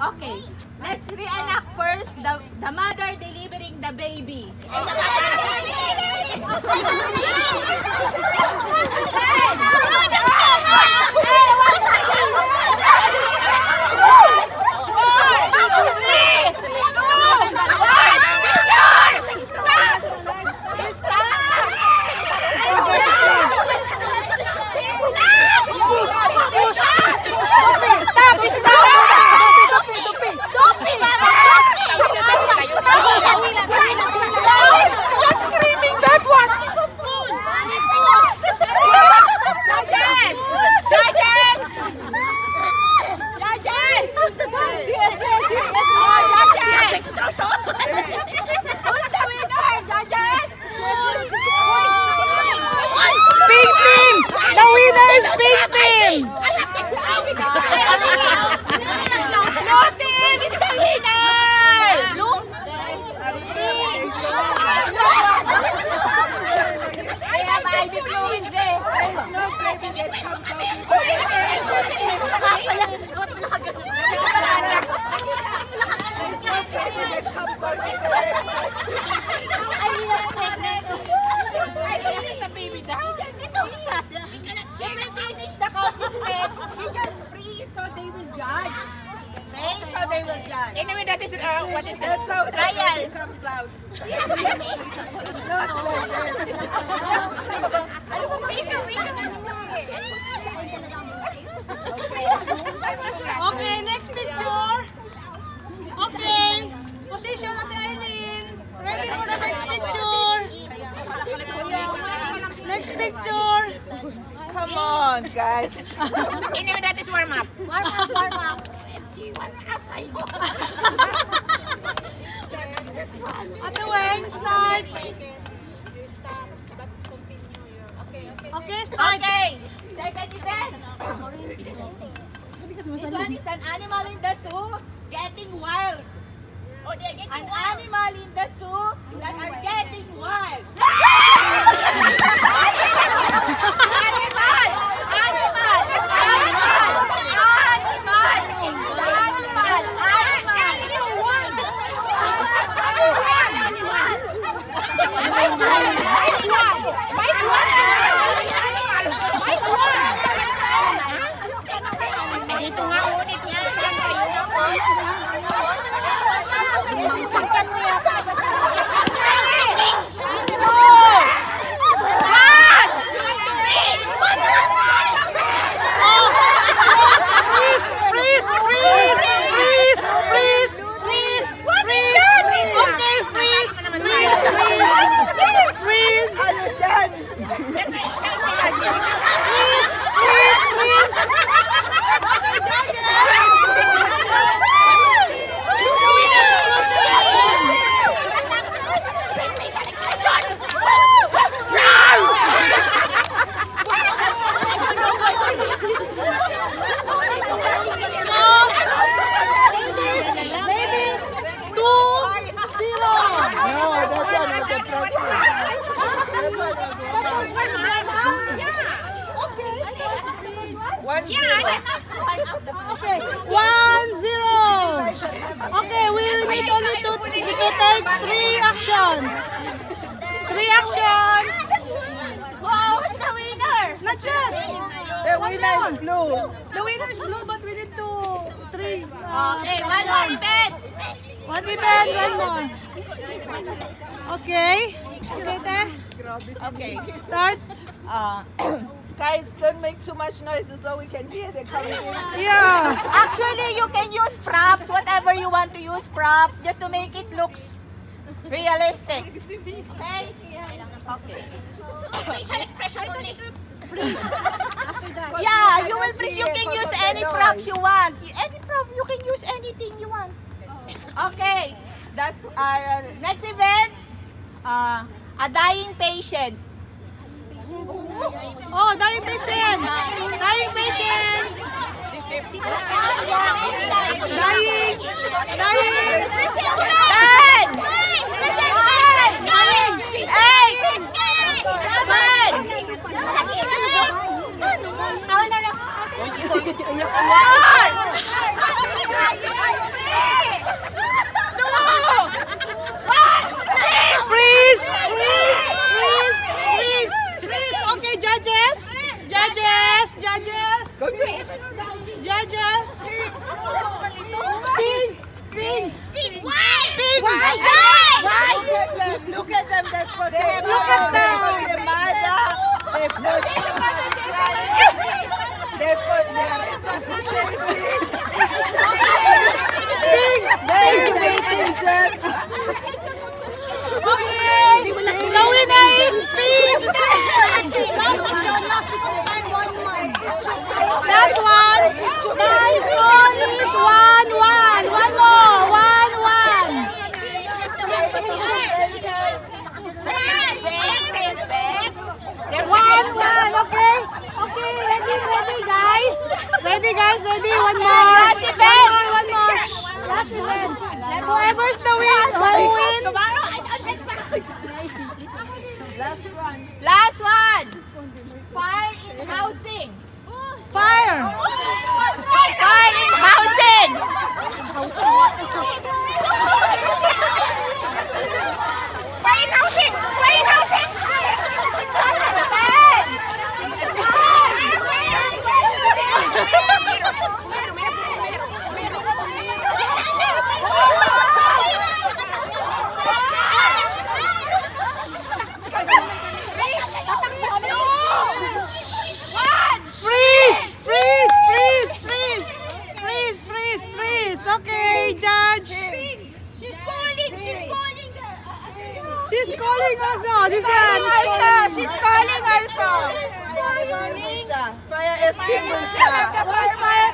Okay, let's reenact first the, the mother delivering the baby. screaming pink team! Blue team is the winner! Kaya ba IV fluids eh? Sa baby daw. They will finish the counting then. You just freeze so they will judge. Okay? So they will judge. Anyway, that is, uh, what is that? That's how the Trial. baby comes out. Okay, next picture. Okay. Position natin Aileen. Ready for the next picture. Next picture. Come on, guys. Anyway, that is warm up. Warm up, warm up. Ate Weng, start. Okay, start. Okay. Second event. This one is an animal in the zoo getting wild. Oh, they're getting An wild. animal in the zoo that are getting wild. three actions. Three actions. Who's the winner? Not yet. The winner is blue. The winner is blue, but we need two, three. Okay, one more event. One event, one more. Okay. Okay, te. Okay. Start. Uh, Guys, don't make too much noise so we can hear the coming in. Yeah. actually, you can use props, whatever you want to use props, just to make it looks realistic. Okay? Okay. Facial expression only. Yeah, you will freeze. You can use any props you want. Any prop, you can use anything you want. Okay. That's uh, next event. Uh, a dying patient. Oh, dying patient. Dying patient. Dying. Dying. Ten. Freeze! Freeze! Freeze! Freeze! Freeze! Judges! Judges! Judges! Judges! Why? Why? Why? Look at them! Look at them! That's for them! Look at them! calling also. She's calling also. She's calling also. Fire extinguisher. Where's fire